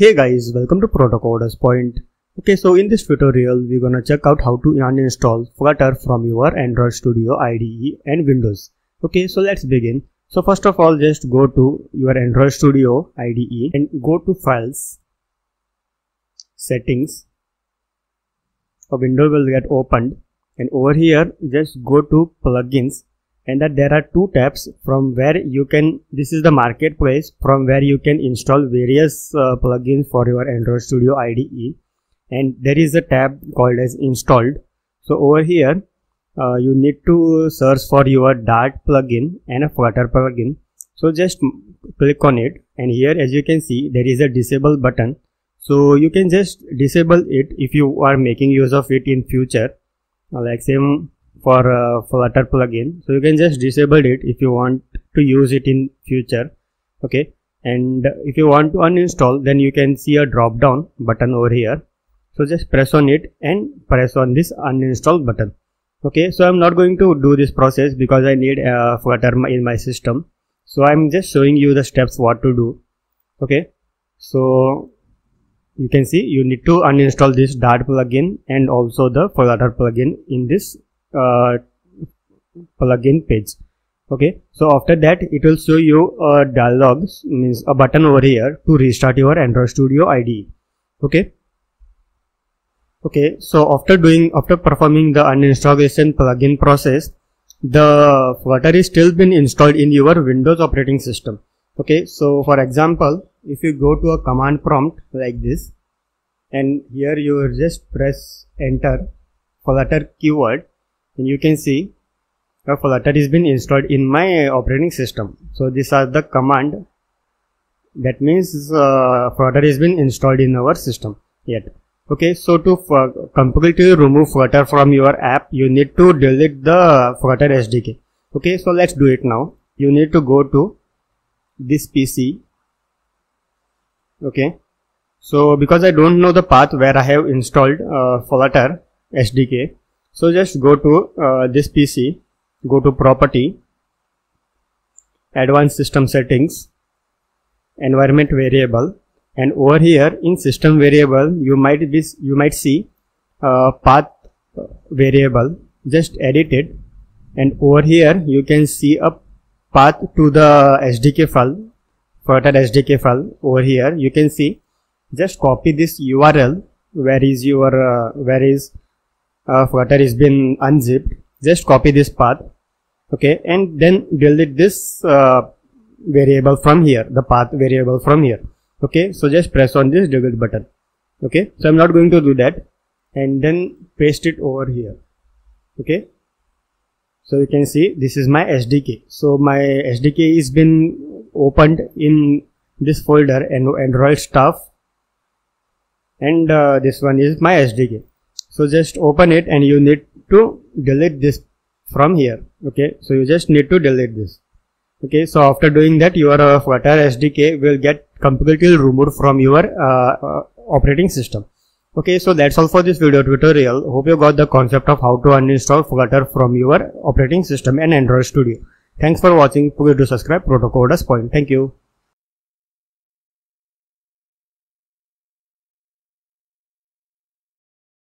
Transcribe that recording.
Hey guys, welcome to Proto Coders Point. Okay, so in this tutorial, we're gonna check out how to uninstall Flutter from your Android Studio IDE and Windows. Okay, so let's begin. So first of all, just go to your Android Studio IDE and go to Files, Settings. A window will get opened and over here, just go to Plugins and that there are two tabs from where you can this is the marketplace from where you can install various uh, plugins for your android studio ide and there is a tab called as installed. So over here uh, you need to search for your dart plugin and a flutter plugin. So just click on it. And here as you can see there is a disable button. So you can just disable it if you are making use of it in future. Like same for uh, flutter plugin. So you can just disable it if you want to use it in future okay? And if you want to uninstall then you can see a drop down button over here. So just press on it and press on this uninstall button okay? So i'm not going to do this process because i need a uh, flutter in my system. So i'm just showing you the steps what to do okay? So you can see you need to uninstall this dart plugin and also the flutter plugin in this uh, plugin page. Okay? So after that it will show you a dialog means a button over here to restart your android studio ide okay? Okay? So after doing after performing the uninstallation plugin process the flutter is still been installed in your windows operating system. Okay? So for example if you go to a command prompt like this and here you just press enter flutter keyword and you can see a flutter is been installed in my operating system. So these are the command. That means uh, flutter has been installed in our system yet. Okay so to uh, completely remove flutter from your app you need to delete the flutter sdk okay so let's do it now. You need to go to this pc okay so because i don't know the path where i have installed uh, flutter sdk so just go to uh, this PC, go to property, advanced system settings, environment variable and over here in system variable you might be you might see uh, path variable just edit it and over here you can see a path to the SDK file flutter SDK file. Over here you can see just copy this URL where is your uh, where is uh, flutter is been unzipped. Just copy this path okay and then delete this uh, variable from here the path variable from here okay. So just press on this delete button okay. So i'm not going to do that and then paste it over here okay. So you can see this is my sdk so my sdk is been opened in this folder and android stuff and uh, this one is my sdk so just open it and you need to delete this from here. Okay? So you just need to delete this. Okay? So after doing that your uh, flutter sdk will get completely removed from your uh, uh, operating system. Okay? So that's all for this video tutorial. Hope you got the concept of how to uninstall flutter from your operating system and android studio. Thanks for watching. Forget to subscribe. Proto Coders point. Thank you